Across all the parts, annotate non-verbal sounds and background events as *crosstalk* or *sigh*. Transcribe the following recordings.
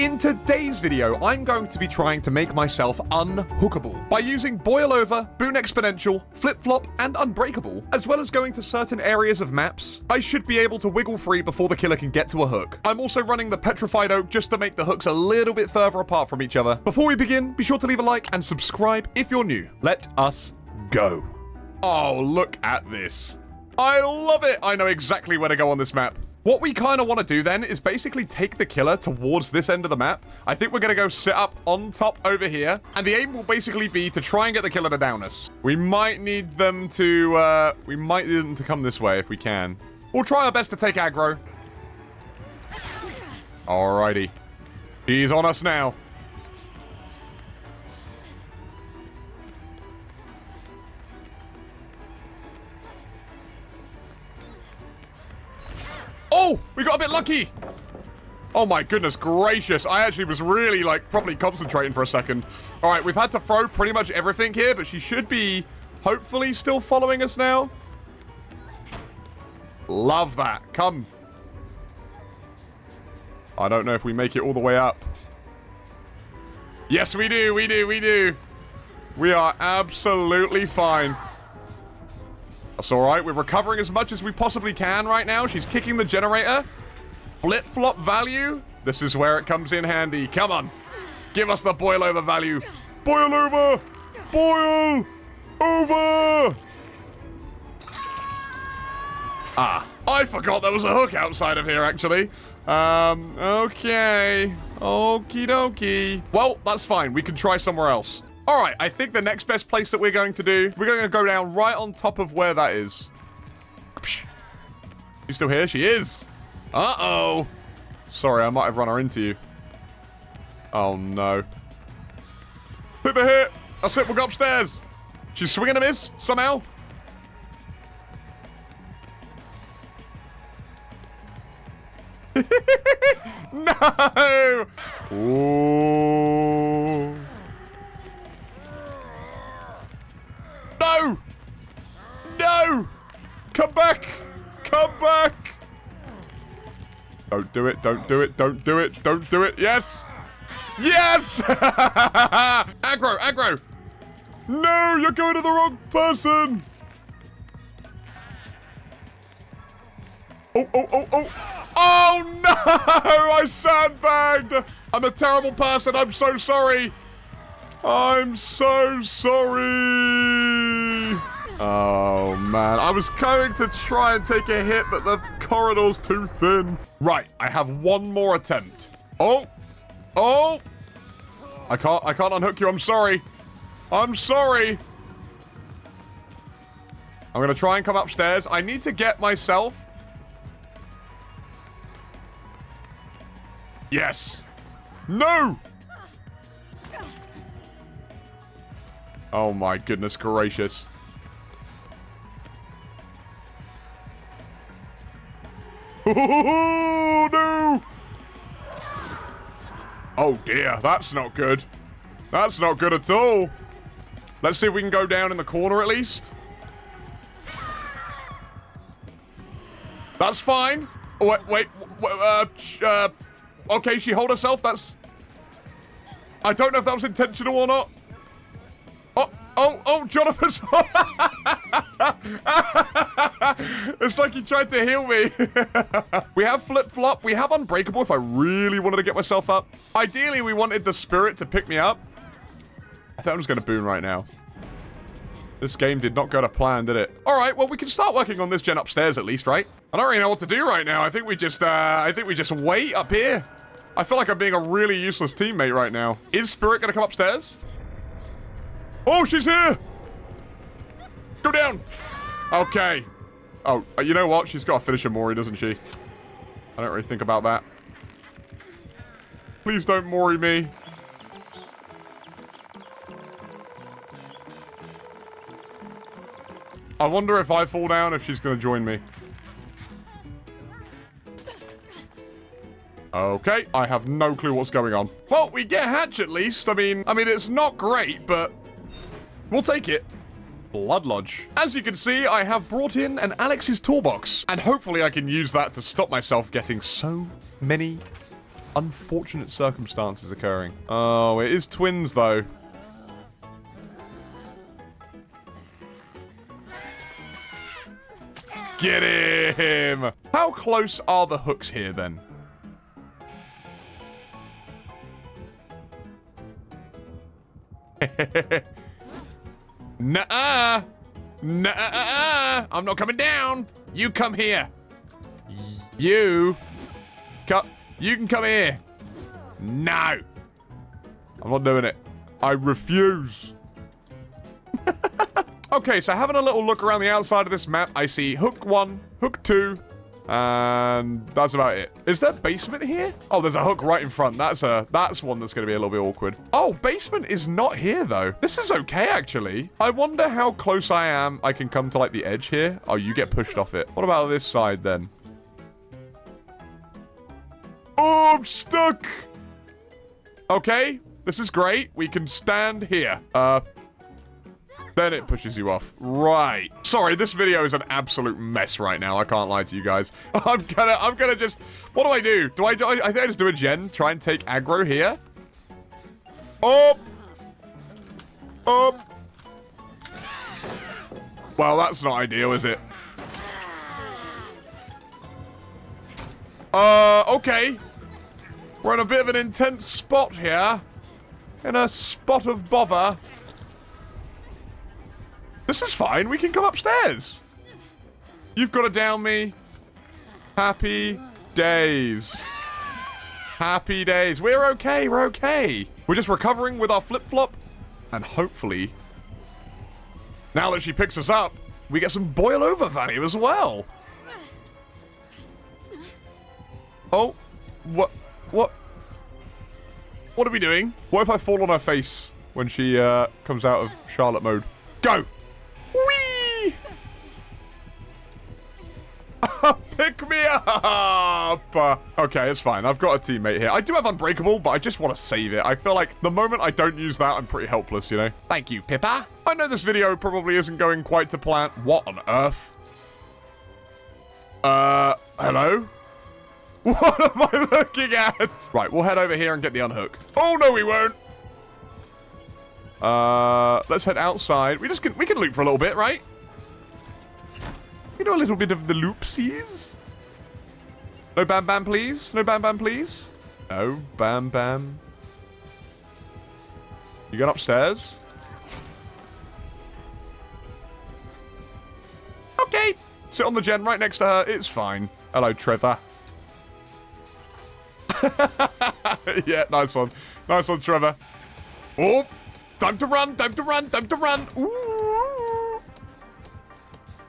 In today's video, I'm going to be trying to make myself unhookable by using Boil Over, Boon Exponential, Flip Flop, and Unbreakable, as well as going to certain areas of maps. I should be able to wiggle free before the killer can get to a hook. I'm also running the Petrified Oak just to make the hooks a little bit further apart from each other. Before we begin, be sure to leave a like and subscribe if you're new. Let us go. Oh, look at this. I love it. I know exactly where to go on this map. What we kind of want to do then is basically take the killer towards this end of the map. I think we're going to go sit up on top over here. And the aim will basically be to try and get the killer to down us. We might need them to, uh, we might need them to come this way if we can. We'll try our best to take aggro. Alrighty. He's on us now. Oh my goodness gracious. I actually was really like probably concentrating for a second. All right, we've had to throw pretty much everything here, but she should be hopefully still following us now. Love that. Come. I don't know if we make it all the way up. Yes, we do. We do. We do. We are absolutely fine. That's all right. We're recovering as much as we possibly can right now. She's kicking the generator. Flip-flop value. This is where it comes in handy. Come on. Give us the boil over value. Boil over. Boil over. Ah, I forgot there was a hook outside of here, actually. Um, okay. Okie dokie. Well, that's fine. We can try somewhere else. All right, I think the next best place that we're going to do, we're going to go down right on top of where that is. She's still here? She is. Uh-oh. Sorry, I might have run her into you. Oh, no. Hit the hit. That's it. We'll go upstairs. She's swinging a miss somehow. *laughs* no! Ooh. No! No! Come back! Come back! Don't do it, don't do it, don't do it, don't do it. Yes! Yes! *laughs* aggro, aggro! No, you're going to the wrong person! Oh, oh, oh, oh! Oh, no! *laughs* I sandbagged! I'm a terrible person. I'm so sorry. I'm so sorry. Oh, man. I was going to try and take a hit, but the corridor's too thin. Right. I have one more attempt. Oh. Oh. I can't, I can't unhook you. I'm sorry. I'm sorry. I'm going to try and come upstairs. I need to get myself... Yes. No! Oh my goodness gracious. Oh, no! Oh dear, that's not good. That's not good at all. Let's see if we can go down in the corner at least. That's fine. Oh, wait, wait, uh, uh, okay, she hold herself. That's... I don't know if that was intentional or not. Oh, oh, oh, Jonathan's... *laughs* it's like he tried to heal me. *laughs* we have flip-flop. We have unbreakable if I really wanted to get myself up. Ideally, we wanted the spirit to pick me up. I think I'm just going to boon right now. This game did not go to plan, did it? All right, well, we can start working on this gen upstairs at least, right? I don't really know what to do right now. I think we just, uh, I think we just wait up here. I feel like I'm being a really useless teammate right now. Is Spirit going to come upstairs? Oh, she's here! Go down! Okay. Oh, uh, you know what? She's got to finish Mori, doesn't she? I don't really think about that. Please don't Mori me. I wonder if I fall down, if she's going to join me. Okay, I have no clue what's going on. Well, we get Hatch at least. I mean, I mean, it's not great, but we'll take it. Blood Lodge. As you can see, I have brought in an Alex's toolbox, and hopefully I can use that to stop myself getting so many unfortunate circumstances occurring. Oh, it is twins, though. Get him! How close are the hooks here, then? *laughs* Nuh-uh! Nuh-uh! I'm not coming down! You come here! You! Come... You can come here! No! I'm not doing it. I refuse. *laughs* okay, so having a little look around the outside of this map, I see hook one, hook two, and that's about it. Is there basement here? Oh, there's a hook right in front. That's a that's one that's going to be a little bit awkward. Oh, basement is not here, though. This is okay, actually. I wonder how close I am I can come to, like, the edge here. Oh, you get pushed off it. What about this side, then? Oh, I'm stuck. Okay, this is great. We can stand here. Uh, then it pushes you off. Right. Sorry, this video is an absolute mess right now. I can't lie to you guys. *laughs* I'm gonna, I'm gonna just... What do I do? Do I, I think I just do a gen. Try and take aggro here. Up. Up. Well, that's not ideal, is it? Uh, okay. We're in a bit of an intense spot here. In a spot of bother. This is fine. We can come upstairs. You've got to down me. Happy days. Happy days. We're okay. We're okay. We're just recovering with our flip-flop. And hopefully, now that she picks us up, we get some boil over value as well. Oh, what, what, what are we doing? What if I fall on her face when she uh, comes out of Charlotte mode? Go! *laughs* Pick me up! Okay, it's fine. I've got a teammate here. I do have Unbreakable, but I just want to save it. I feel like the moment I don't use that, I'm pretty helpless, you know? Thank you, Pippa. I know this video probably isn't going quite to plan. What on earth? Uh, hello? *laughs* What am I looking at? Right, we'll head over here and get the unhook. Oh, no, we won't. Uh, let's head outside. We just can we can loop for a little bit, right? We know a little bit of the loopsies. No bam bam, please. No bam bam, please. No bam bam. You got upstairs? Okay. Sit on the gen right next to her. It's fine. Hello, Trevor. *laughs* yeah, nice one. Nice one, Trevor. Oh, Time to run, time to run, time to run. Ooh.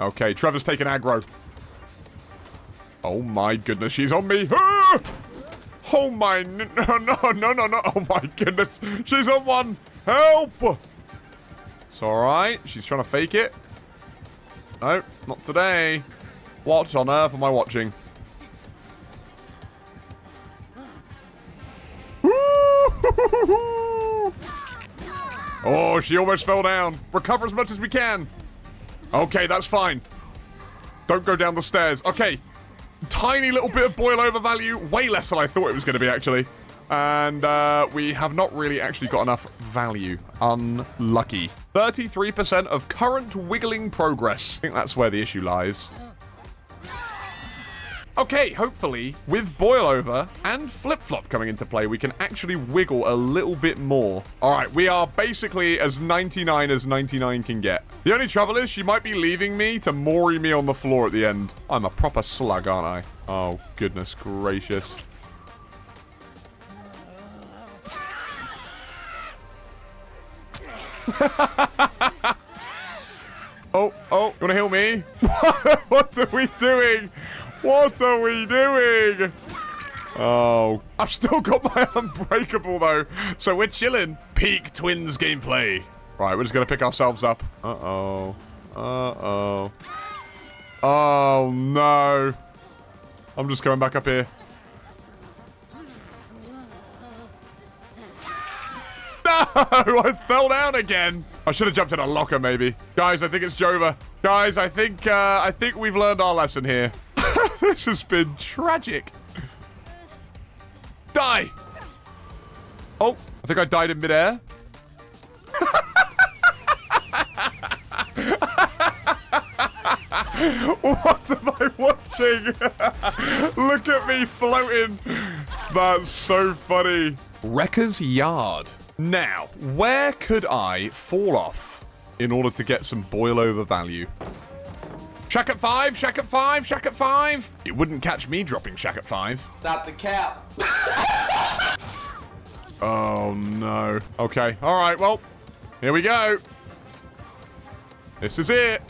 Okay, Trevor's taking aggro. Oh my goodness, she's on me. Ah! Oh my, no, no, no, no, no. Oh my goodness, she's on one. Help. It's all right. She's trying to fake it. No, not today. What on earth am I watching? *laughs* Oh, she almost fell down. Recover as much as we can. Okay, that's fine. Don't go down the stairs. Okay. Tiny little bit of boil over value. Way less than I thought it was going to be, actually. And uh, we have not really actually got enough value. Unlucky. 33% of current wiggling progress. I think that's where the issue lies. Okay, hopefully, with boil over and flip-flop coming into play, we can actually wiggle a little bit more. All right, we are basically as 99 as 99 can get. The only trouble is she might be leaving me to Mori me on the floor at the end. I'm a proper slug, aren't I? Oh, goodness gracious. *laughs* oh, oh, you want to heal me? *laughs* what are we doing? What are we doing? Oh, I've still got my *laughs* Unbreakable, though. So we're chilling. Peak Twins gameplay. Right, we're just going to pick ourselves up. Uh-oh. Uh-oh. Oh, no. I'm just coming back up here. No! *laughs* I fell down again. I should have jumped in a locker, maybe. Guys, I think it's Jova. Guys, I think, uh, I think we've learned our lesson here. *laughs* this has been tragic. Die! Oh, I think I died in midair. *laughs* what am I watching? *laughs* Look at me floating. That's so funny. Wrecker's Yard. Now, where could I fall off in order to get some boil over value? Shack at five, shack at five, shack at five. It wouldn't catch me dropping shack at five. Stop the cap. *laughs* Oh, no. Okay. All right. Well, here we go. This is it.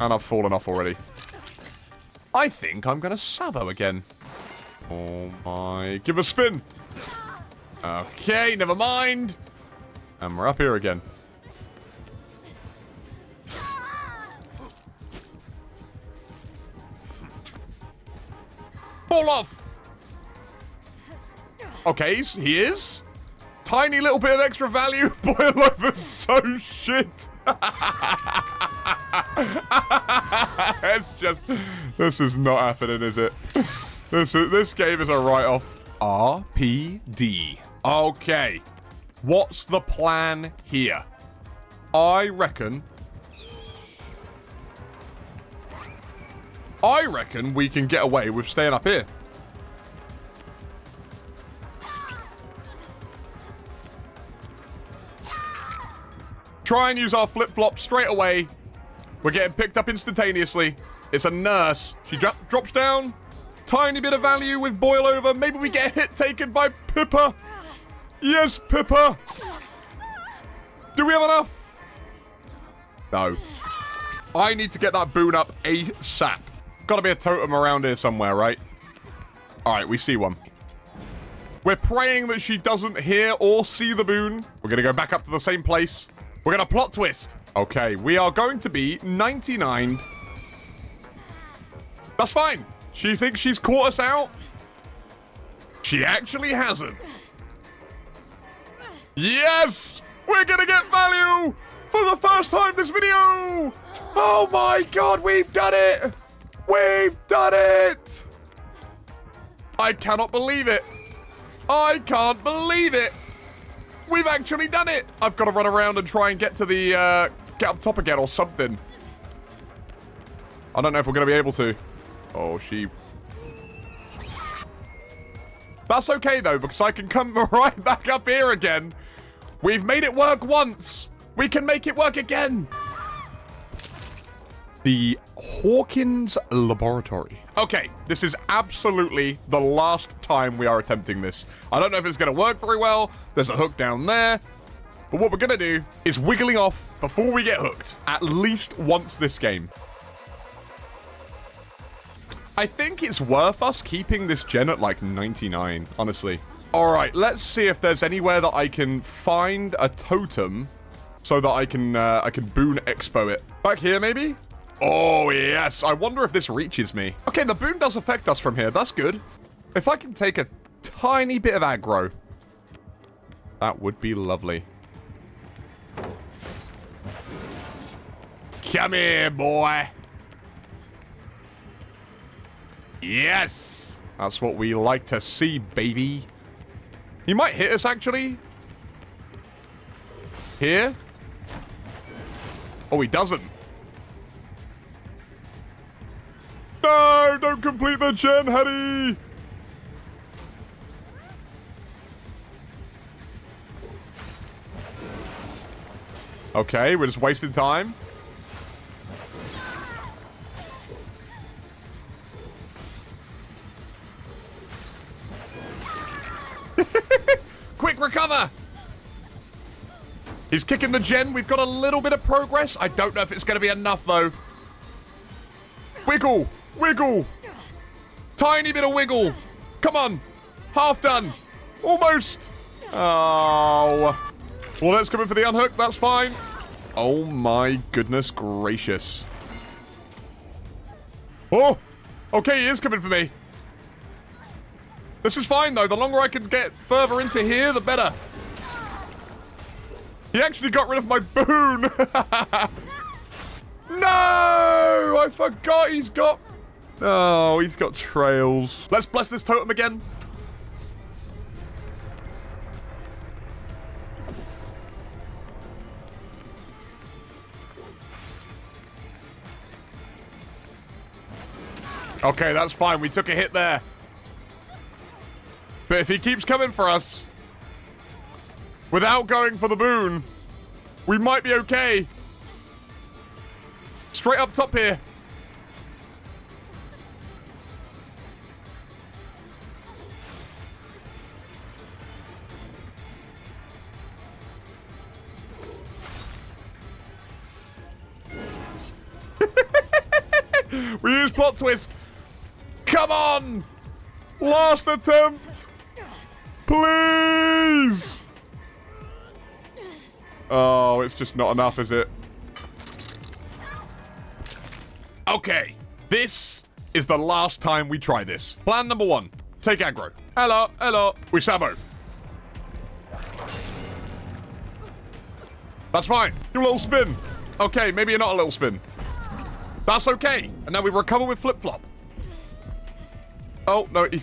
And I've fallen off already. I think I'm going to Sabo again. Oh, my. Give a spin. Okay, never mind. And we're up here again. Off. Okay, he is. Tiny little bit of extra value. *laughs* Boil over so shit. *laughs* it's just... This is not happening, is it? This, is, this game is a write-off. RPD. Okay. What's the plan here? I reckon... I reckon we can get away with staying up here. Try and use our flip-flop straight away. We're getting picked up instantaneously. It's a nurse. She dro drops down. Tiny bit of value with boil over. Maybe we get a hit taken by Pippa. Yes, Pippa. Do we have enough? No. I need to get that boon up ASAP. Gotta be a totem around here somewhere, right? Alright, we see one. We're praying that she doesn't hear or see the boon. We're gonna go back up to the same place. We're gonna plot twist. Okay, we are going to be 99. That's fine. She thinks she's caught us out. She actually hasn't. Yes! We're gonna get value for the first time this video! Oh my god, we've done it! We've done it! I cannot believe it. I can't believe it. We've actually done it. I've got to run around and try and get to the, uh, get up top again or something. I don't know if we're going to be able to. Oh, she... That's okay, though, because I can come *laughs* right back up here again. We've made it work once. We can make it work again. The Hawkins Laboratory. Okay, this is absolutely the last time we are attempting this. I don't know if it's going to work very well. There's a hook down there. But what we're going to do is wiggling off before we get hooked. At least once this game. I think it's worth us keeping this gen at like 99, honestly. All right, let's see if there's anywhere that I can find a totem so that I can uh, I can boon expo it. Back here, maybe? Oh, yes. I wonder if this reaches me. Okay, the boon does affect us from here. That's good. If I can take a tiny bit of aggro, that would be lovely. Come here, boy. Yes. That's what we like to see, baby. He might hit us, actually. Here. Oh, he doesn't. No, don't complete the gen, Hetty! Okay, we're just wasting time. *laughs* Quick, recover! He's kicking the gen. We've got a little bit of progress. I don't know if it's going to be enough, though. Wiggle! Wiggle! Tiny bit of wiggle. Come on. Half done. Almost. Oh. Well, that's coming for the unhook. That's fine. Oh my goodness gracious. Oh! Okay, he is coming for me. This is fine, though. The longer I can get further into here, the better. He actually got rid of my boon. *laughs* no! I forgot he's got Oh, he's got trails. Let's bless this totem again. Okay, that's fine. We took a hit there. But if he keeps coming for us, without going for the boon, we might be okay. Straight up top here. Plot twist. Come on! Last attempt! Please! Oh, it's just not enough, is it? Okay, this is the last time we try this. Plan number one, take aggro. Hello, hello. We sabo. That's fine. Do a little spin. Okay, maybe you're not a little spin. That's okay. And now we recover with flip-flop. Oh, no, he...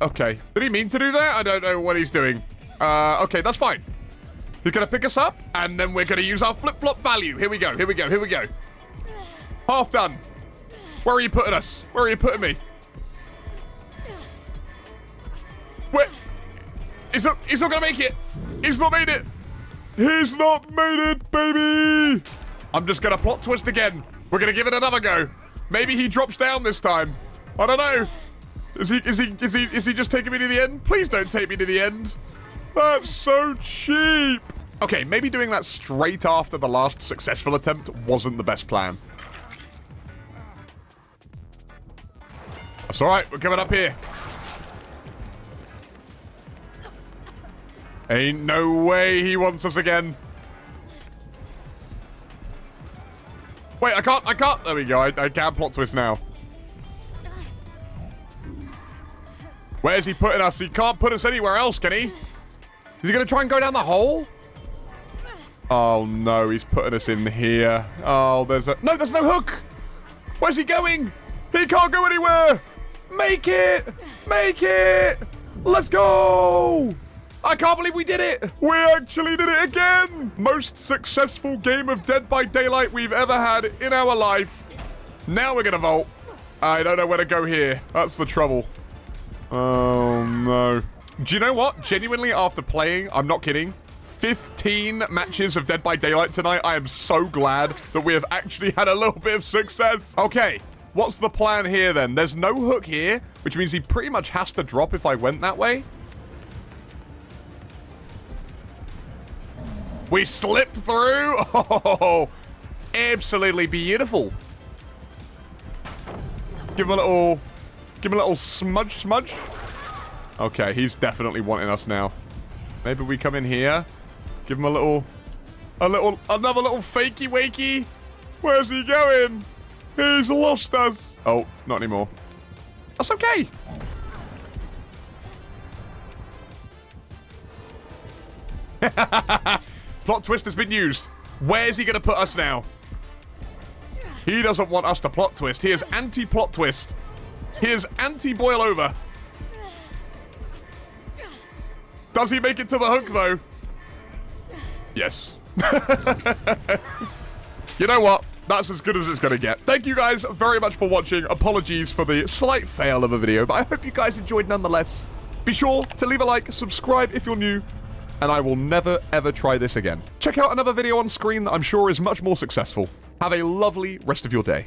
Okay. Did he mean to do that? I don't know what he's doing. Uh, okay, that's fine. He's gonna pick us up, and then we're gonna use our flip-flop value. Here we go, here we go, here we go. Half done. Where are you putting us? Where are you putting me? Where? He's not, he's not gonna make it. He's not made it. He's not made it, baby. I'm just gonna plot twist again. We're gonna give it another go. Maybe he drops down this time. I don't know. Is he, is he, is he, is he just taking me to the end? Please don't take me to the end. That's so cheap. Okay, maybe doing that straight after the last successful attempt wasn't the best plan. That's all right. We're coming up here. Ain't no way he wants us again. Wait, I can't, I can't. There we go. I, I can plot twist now. Where's he putting us? He can't put us anywhere else, can he? Is he going to try and go down the hole? Oh, no. He's putting us in here. Oh, there's a... No, there's no hook. Where's he going? He can't go anywhere. Make it. Make it. Let's go. I can't believe we did it! We actually did it again! Most successful game of Dead by Daylight we've ever had in our life. Now we're gonna vault. I don't know where to go here. That's the trouble. Oh, no. Do you know what? Genuinely, after playing, I'm not kidding, 15 matches of Dead by Daylight tonight, I am so glad that we have actually had a little bit of success. Okay, what's the plan here then? There's no hook here, which means he pretty much has to drop if I went that way. We slipped through. *laughs* Oh, absolutely beautiful. Give him a little, give him a little smudge, smudge. Okay, he's definitely wanting us now. Maybe we come in here. Give him a little, a little, another little fakey wakey. Where's he going? He's lost us. Oh, not anymore. That's okay. *laughs* Plot twist has been used. Where's he going to put us now? He doesn't want us to plot twist. He is anti-plot twist. He is anti-boil over. Does he make it to the hook, though? Yes. *laughs* you know what? That's as good as it's going to get. Thank you guys very much for watching. Apologies for the slight fail of a video, but I hope you guys enjoyed nonetheless. Be sure to leave a like, subscribe if you're new, and I will never, ever try this again. Check out another video on screen that I'm sure is much more successful. Have a lovely rest of your day.